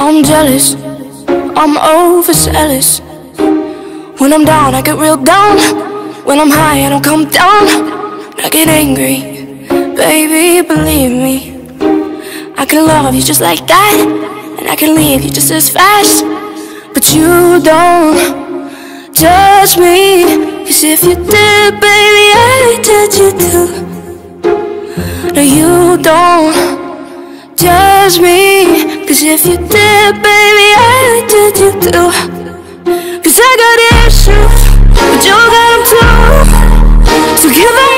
I'm jealous, I'm overzealous. When I'm down, I get real down. When I'm high, I don't come down. I get angry, baby, believe me. I can love you just like that, and I can leave you just as fast. But you don't judge me, cause if you did, baby, I'd judge you too. No, you don't judge me, cause if you did, baby, I judge you too. Cause I got issues, but you got them too. So give them